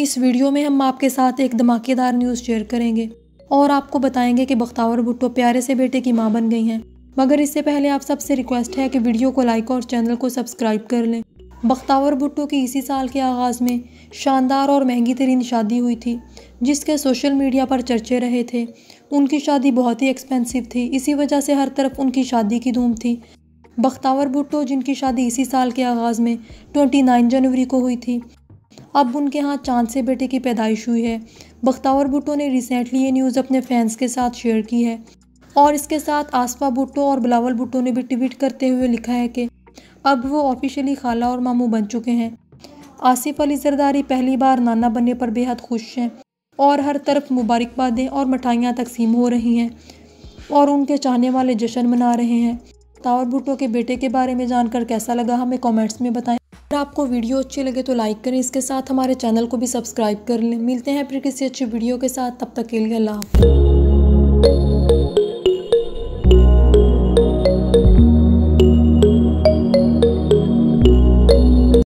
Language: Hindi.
इस वीडियो में हम आपके साथ एक धमाकेदार न्यूज़ शेयर करेंगे और आपको बताएँगे कि बख्तावर भुट्टो प्यारे से बेटे की माँ बन गई हैं। मगर इससे पहले आप सबसे रिक्वेस्ट है कि वीडियो को लाइक और चैनल को सब्सक्राइब कर लें। बख्तावर भुट्टो की इसी साल के आगाज़ में शानदार और महँगी तरीन शादी हुई थी, जिसके सोशल मीडिया पर चर्चे रहे थे। उनकी शादी बहुत ही एक्सपेंसिव थी, इसी वजह से हर तरफ़ उनकी शादी की धूम थी। बख्तावर भुट्टो जिनकी शादी इसी साल के आगाज़ में 29 जनवरी को हुई थी अब उनके यहाँ चाँद से बेटे की पैदाइश हुई है। बख्तावर भुट्टो ने रिसेंटली ये न्यूज़ अपने फैंस के साथ शेयर की है। और इसके साथ आसफा भुट्टो और बिलावल भुट्टो ने भी ट्वीट करते हुए लिखा है कि अब वो ऑफिशियली खाला और मामू बन चुके हैं। आसिफ अली जरदारी पहली बार नाना बनने पर बेहद खुश हैं और हर तरफ़ मुबारकबादें और मिठाइयाँ तकसीम हो रही हैं और उनके चाहने वाले जश्न मना रहे हैं। तावर भुट्टो के बेटे के बारे में जानकर कैसा लगा हमें कमेंट्स में बताएँ। अगर आपको वीडियो अच्छी लगे तो लाइक करें, इसके साथ हमारे चैनल को भी सब्सक्राइब कर लें। मिलते हैं फिर किसी अच्छी वीडियो के साथ, तब तक के लिए अल्लाह